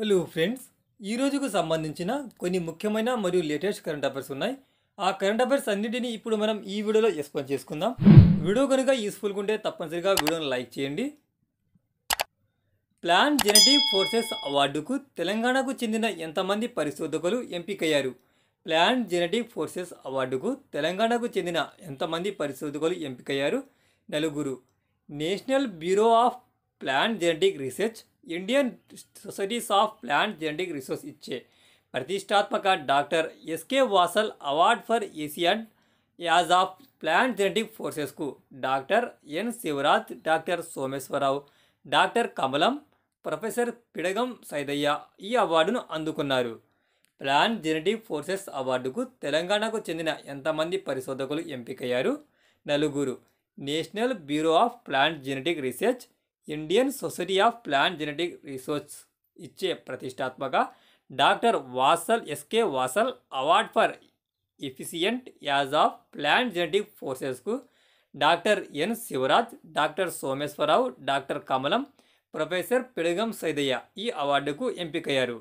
Hello friends ఈ రోజుకు సంబంధించిన కొన్ని ముఖ్యమైన మరియు లేటెస్ట్ కరెంట్ అఫైర్స్ ఉన్నాయి. ఆ కరెంట్ అఫైర్స్ అన్నింటినీ ఇప్పుడు మనం ఈ వీడియోలో ఎక్స్ప్లెయిన్ చేసుకుందాం. వీడియో కనుక యూస్ఫుల్గా ఉంటే తప్పనిసరిగా వీడియోను లైక్ చేయండి. ప్లాన్ జెనెటిక్ ఫోర్సెస్ అవార్డుకు తెలంగాణకు చెందిన ఎంతమంది పరిశోధకులు ఎంపికయ్యారు? ప్లాన్ జెనెటిక్ ఫోర్సెస్ అవార్డుకు తెలంగాణకు చెందిన ఎంతమంది పరిశోధకులు ఎంపికయ్యారు? నలుగురు. National bureau of plan genetic research Indian societies of plant genetic research ఇచ్చే ప్రతిష్టాత్మక doctor SK Vasal award for Asian use of plant genetic ఫోర్సెస్కు doctor N Shivaraj doctor Someswararao doctor Kamalam professor Pidagam Saidaiah ఈ అవార్డును అందుకున్నారు. Plant genetic forces అవార్డుకు తెలంగాణకు చెందిన ఎంతమంది పరిశోధకులు ఎంపికయ్యారు? నలుగురు. National bureau of plant genetic research Indian society of plant genetic research ఇచ్చే ప్రతిష్టాత్మక doctor Vasal SK Vasal award for efficient use of plant genetic ఫోర్సెస్కు doctor N Shivaraj doctor Someswararao doctor Kamalam professor Pidagam Saidaiah ఈ అవార్డుకు ఎంపికయ్యారు.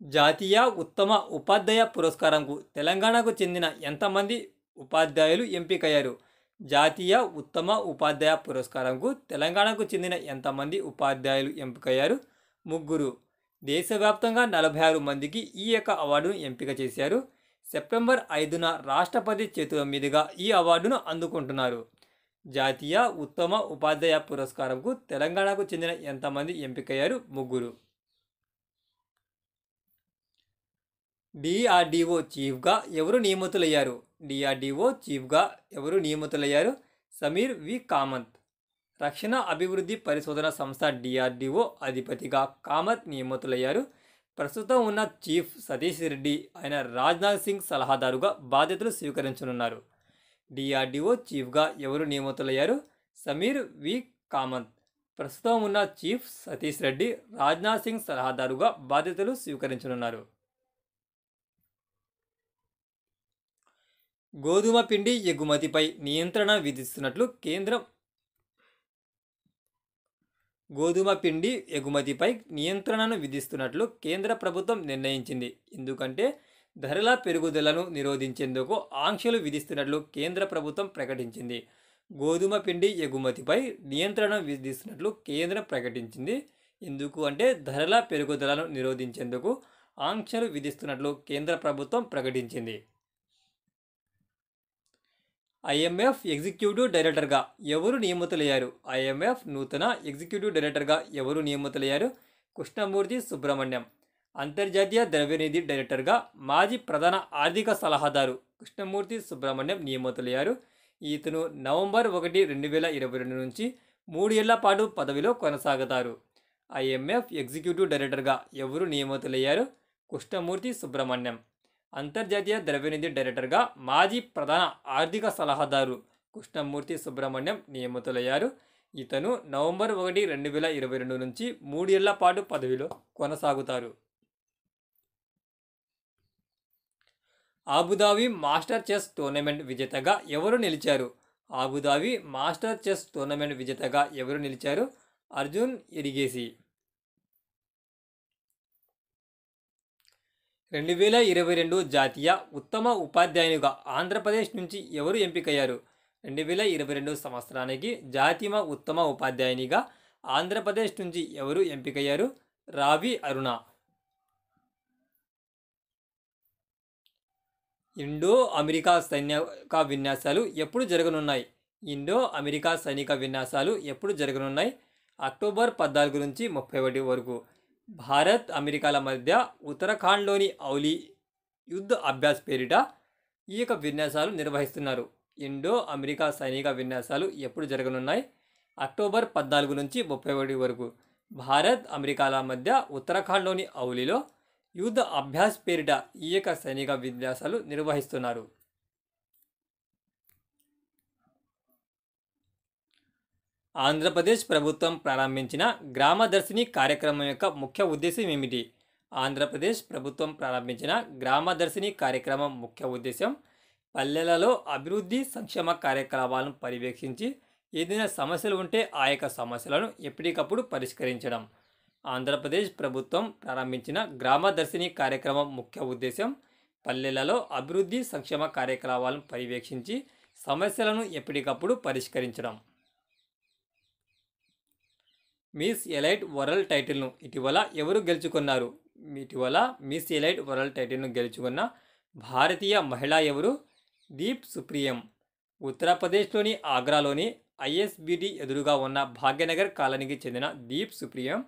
జాతీయ ఉత్తమ ఉపాధ్యాయ పురస్కారంకు తెలంగాణకు చెందిన ఎంతమంది ఉపాధ్యాయులు ఎంపికయ్యారు? జాతీయ ఉత్తమ ఉపాధ్యాయ పురస్కారంకు తెలంగాణకు చెందిన ఎంతమంది ఉపాధ్యాయులు ఎంపికయ్యారు? ముగ్గురు. దేశవ్యాప్తంగా నలభై ఆరు మందికి ఈ యొక్క అవార్డును ఎంపిక చేశారు. సెప్టెంబర్ ఐదున రాష్ట్రపతి చేతుల మీదుగా ఈ అవార్డును అందుకుంటున్నారు. జాతీయ ఉత్తమ ఉపాధ్యాయ పురస్కారంకు తెలంగాణకు చెందిన ఎంతమంది ఎంపికయ్యారు? ముగ్గురు. డిఆర్డిఓ చీఫ్గా ఎవరు నియమితులయ్యారు? డిఆర్డిఓ చీఫ్గా ఎవరు నియమితులయ్యారు? సమీర్ వి. కామత్. రక్షణ అభివృద్ధి పరిశోధన సంస్థ డిఆర్డిఓ అధిపతిగా కామత్ నియమితులయ్యారు. ప్రస్తుతం ఉన్న చీఫ్ సతీష్ రెడ్డి ఆయన రాజ్నాథ్ సింగ్ సలహాదారుగా బాధ్యతలు స్వీకరించనున్నారు. డిఆర్డిఓ చీఫ్గా ఎవరు నియమితులయ్యారు? సమీర్ వి. కామంత్. ప్రస్తుతం ఉన్న చీఫ్ సతీష్ రెడ్డి రాజ్నాథ్ సింగ్ సలహాదారుగా బాధ్యతలు స్వీకరించనున్నారు. గోధుమ పిండి ఎగుమతిపై నియంత్రణ విధిస్తున్నట్లు కేంద్రం. గోధుమ పిండి ఎగుమతిపై నియంత్రణను విధిస్తున్నట్లు కేంద్ర ప్రభుత్వం నిర్ణయించింది. ఎందుకంటే ధరల పెరుగుదలను నిరోధించేందుకు ఆంక్షలు విధిస్తున్నట్లు కేంద్ర ప్రభుత్వం ప్రకటించింది. గోధుమ పిండి ఎగుమతిపై నియంత్రణ విధిస్తున్నట్లు కేంద్రం ప్రకటించింది. ఎందుకు అంటే ధరల పెరుగుదలను నిరోధించేందుకు ఆంక్షలు విధిస్తున్నట్లు కేంద్ర ప్రభుత్వం ప్రకటించింది. ఐఎంఎఫ్ ఎగ్జిక్యూటివ్ డైరెక్టర్గా ఎవరు నియమితులయ్యారు? ఐఎంఎఫ్ నూతన ఎగ్జిక్యూటివ్ డైరెక్టర్గా ఎవరు నియమితులయ్యారు? కృష్ణమూర్తి సుబ్రహ్మణ్యం. అంతర్జాతీయ ద్రవ్యనిధి డైరెక్టర్గా మాజీ ప్రధాన ఆర్థిక సలహాదారు కృష్ణమూర్తి సుబ్రహ్మణ్యం నియమితులయ్యారు. ఇతను నవంబర్ ఒకటి రెండు వేల ఇరవై రెండు నుంచి మూడు పాటు పదవిలో కొనసాగుతారు. ఐఎంఎఫ్ ఎగ్జిక్యూటివ్ డైరెక్టర్గా ఎవరు నియమితులయ్యారు? కృష్ణమూర్తి సుబ్రహ్మణ్యం. అంతర్జాతీయ ద్రవ్యనిధి డైరెక్టర్గా మాజీ ప్రధాన ఆర్థిక సలహాదారు కృష్ణమూర్తి సుబ్రహ్మణ్యం నియమితులయ్యారు. ఇతను నవంబర్ ఒకటి రెండు వేల ఇరవై రెండు నుంచి మూడేళ్ళ పాటు పదవిలో కొనసాగుతారు. Abu Dhabi master chess tournament విజేతగా ఎవరు నిలిచారు? ఆబుదాబి మాస్టర్ చెస్ టోర్నమెంట్ విజేతగా ఎవరు నిలిచారు? అర్జున్ ఎరిగేసి. రెండు వేల ఇరవై రెండు జాతీయ ఉత్తమ ఉపాధ్యాయునిగా ఆంధ్రప్రదేశ్ నుంచి ఎవరు ఎంపికయ్యారు? రెండు వేల ఇరవై రెండు సంవత్సరానికి జాతీయ ఉత్తమ ఉపాధ్యాయునిగా ఆంధ్రప్రదేశ్ నుంచి ఎవరు ఎంపికయ్యారు? రావి అరుణ. ఇండో అమెరికా సైనిక విన్యాసాలు ఎప్పుడు జరగనున్నాయి? ఇండో అమెరికా సైనిక విన్యాసాలు ఎప్పుడు జరగనున్నాయి? అక్టోబర్ పద్నాలుగు నుంచి ముప్పై ఒకటి వరకు. భారత్ అమెరికాల మధ్య ఉత్తరాఖండ్లోని ఔలి యుద్ధ అభ్యాస్ పేరిట ఈ యొక్క విన్యాసాలు నిర్వహిస్తున్నారు. ఇండో అమెరికా సైనిక విన్యాసాలు ఎప్పుడు జరగనున్నాయి? అక్టోబర్ పద్నాలుగు నుంచి ముప్పై ఒకటి వరకు భారత్ అమెరికాల మధ్య ఉత్తరాఖండ్లోని ఔలిలో యుద్ధ అభ్యాస్ పేరిట ఈ యొక్క సైనిక విన్యాసాలు నిర్వహిస్తున్నారు. ఆంధ్రప్రదేశ్ ప్రభుత్వం ప్రారంభించిన గ్రామదర్శిని కార్యక్రమం యొక్క ముఖ్య ఉద్దేశం ఏమిటి? ఆంధ్రప్రదేశ్ ప్రభుత్వం ప్రారంభించిన గ్రామదర్శిని కార్యక్రమం ముఖ్య ఉద్దేశం పల్లెలలో అభివృద్ధి సంక్షేమ కార్యకలాపాలను పర్యవేక్షించి ఏదైనా సమస్యలు ఉంటే ఆ యొక్క సమస్యలను ఎప్పటికప్పుడు పరిష్కరించడం. ఆంధ్రప్రదేశ్ ప్రభుత్వం ప్రారంభించిన గ్రామదర్శిని కార్యక్రమం ముఖ్య ఉద్దేశం పల్లెలలో అభివృద్ధి సంక్షేమ కార్యకలాపాలను పర్యవేక్షించి సమస్యలను ఎప్పటికప్పుడు పరిష్కరించడం. మిస్ ఎలైట్ వరల్డ్ టైటిల్ను ఇటీవల ఎవరు గెలుచుకున్నారు? ఇటీవల మిస్ ఎలైట్ వరల్డ్ టైటిల్ను గెలుచుకున్న భారతీయ మహిళ ఎవరు? దీప్ సుప్రియం. ఉత్తరప్రదేశ్లోని ఆగ్రాలోని ఐఎస్బిటి ఎదురుగా ఉన్న భాగ్యనగర్ కాలనీకి చెందిన Deep Supriyam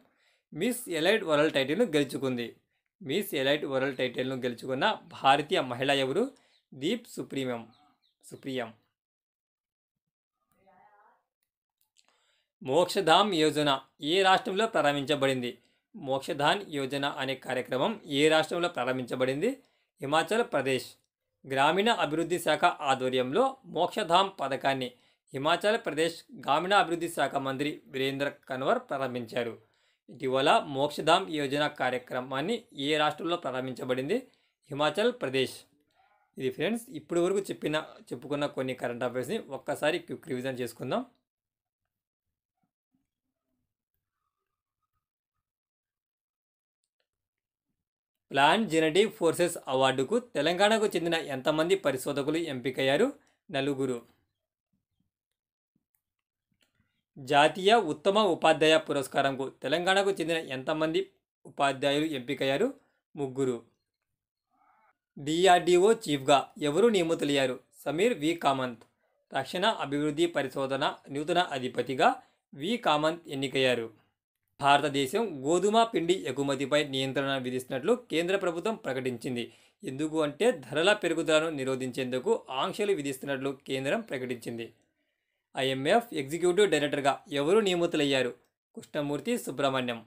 miss elite world టైటిల్ను గెలుచుకుంది. మిస్ ఎలైట్ వరల్డ్ టైటిల్ను గెలుచుకున్న భారతీయ మహిళ ఎవరు? దీప్ సుప్రీయం. సుప్రియం. మోక్షధామ్ యోజన ఏ రాష్ట్రంలో ప్రారంభించబడింది? మోక్షధాన్ యోజన అనే కార్యక్రమం ఏ రాష్ట్రంలో ప్రారంభించబడింది? హిమాచల్ ప్రదేశ్. గ్రామీణ అభివృద్ధి శాఖ ఆధ్వర్యంలో మోక్షధామ్ పథకాన్ని హిమాచల్ ప్రదేశ్ గ్రామీణ అభివృద్ధి శాఖ మంత్రి వీరేంద్ర కన్వర్ ప్రారంభించారు. ఇటీవల మోక్షధామ్ యోజన కార్యక్రమాన్ని ఏ రాష్ట్రంలో ప్రారంభించబడింది? హిమాచల్ ప్రదేశ్. ఇది ఫ్రెండ్స్ ఇప్పటి వరకు చెప్పిన చెప్పుకున్న కొన్ని కరెంట్ అఫైర్స్ని ఒక్కసారి క్విక్ రివిజన్ చేసుకుందాం. ప్లాంట్ జెనెటిక్ ఫోర్సెస్ అవార్డుకు తెలంగాణకు చెందిన ఎంతమంది పరిశోధకులు ఎంపికయ్యారు? నలుగురు. జాతీయ ఉత్తమ ఉపాధ్యాయ పురస్కారంకు తెలంగాణకు చెందిన ఎంతమంది ఉపాధ్యాయులు ఎంపికయ్యారు? ముగ్గురు. డిఆర్డిఓ చీఫ్గా ఎవరు నియమితులయ్యారు? సమీర్ వి. కామంత్. రక్షణ అభివృద్ధి పరిశోధన నూతన అధిపతిగా వి. కామంత్ ఎన్నికయ్యారు. భారతదేశం గోధుమ పిండి ఎగుమతిపై నియంత్రణ విధిస్తున్నట్లు కేంద్ర ప్రభుత్వం ప్రకటించింది. ఎందుకు అంటే ధరల పెరుగుదలను నిరోధించేందుకు ఆంక్షలు విధిస్తున్నట్లు కేంద్రం ప్రకటించింది. ఐఎంఎఫ్ ఎగ్జిక్యూటివ్ డైరెక్టర్గా ఎవరు నియమితులయ్యారు? Krishnamurthy Subramanian.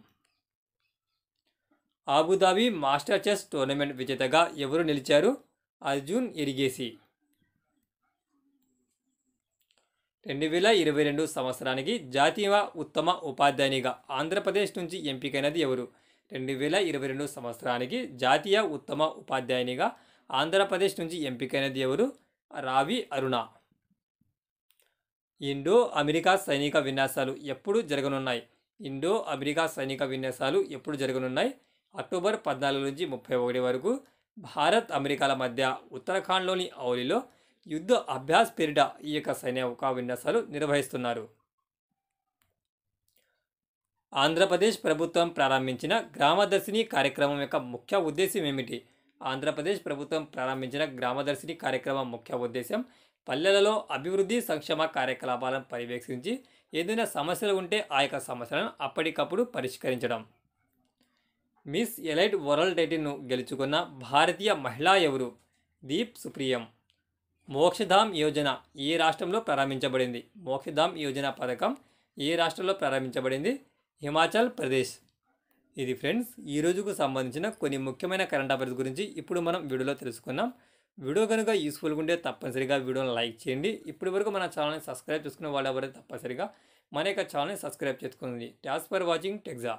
Abu Dhabi master chess tournament విజేతగా ఎవరు నిలిచారు? అర్జున్ ఎరిగేసి. రెండు వేల ఇరవై రెండు సంవత్సరానికి జాతీయ ఉత్తమ ఉపాధ్యాయునిగా ఆంధ్రప్రదేశ్ నుంచి ఎంపికైనది ఎవరు? రెండు వేల ఇరవై రెండు సంవత్సరానికి జాతీయ ఉత్తమ ఉపాధ్యాయునిగా ఆంధ్రప్రదేశ్ నుంచి ఎంపికైనది ఎవరు? రావి అరుణ. ఇండో అమెరికా సైనిక విన్యాసాలు ఎప్పుడు జరగనున్నాయి? ఇండో అమెరికా సైనిక విన్యాసాలు ఎప్పుడు జరగనున్నాయి? అక్టోబర్ పద్నాలుగు నుంచి ముప్పై ఒకటి వరకు భారత్ అమెరికాల మధ్య ఉత్తరాఖండ్లోని ఔలిలో యుద్ధ అభ్యాస్ పేరిట ఈ యొక్క సైనిక విన్యాసాలు నిర్వహిస్తున్నారు. ఆంధ్రప్రదేశ్ ప్రభుత్వం ప్రారంభించిన గ్రామదర్శిని కార్యక్రమం యొక్క ముఖ్య ఉద్దేశం ఏమిటి? ఆంధ్రప్రదేశ్ ప్రభుత్వం ప్రారంభించిన గ్రామదర్శిని కార్యక్రమం ముఖ్య ఉద్దేశం పల్లెలలో అభివృద్ధి సంక్షేమ కార్యకలాపాలను పర్యవేక్షించి ఏదైనా సమస్యలు ఉంటే ఆ యొక్క సమస్యలను అప్పటికప్పుడు పరిష్కరించడం. మిస్ ఎలైట్ వరల్డ్ టైటిల్ను గెలుచుకున్న భారతీయ మహిళ ఎవరు? దీప్ సుప్రియం. మోక్షధామ్ యోజన ఏ రాష్ట్రంలో ప్రారంభించబడింది. మోక్షధామ్ యోజన పథకం ఏ రాష్ట్రంలో ప్రారంభించబడింది. హిమాచల్ ప్రదేశ్. ఇది ఫ్రెండ్స్ ఈ రోజుకు సంబంధించిన కొన్ని ముఖ్యమైన కరెంట్ అఫైర్స్ గురించి ఇప్పుడు మనం వీడియోలో తెలుసుకుందాం. వీడియో కనుక యూస్ఫుల్గా ఉంటే తప్పనిసరిగా వీడియోని లైక్ చేయండి. ఇప్పటి వరకు మన ఛానల్ని సబ్స్క్రైబ్ చేసుకున్న వాళ్ళు ఎవరైతే తప్పనిసరిగా మన యొక్క ఛానల్ని సబ్స్క్రైబ్ చేసుకోండి థ్యాంక్స్ ఫర్ వాచింగ్ టెక్జా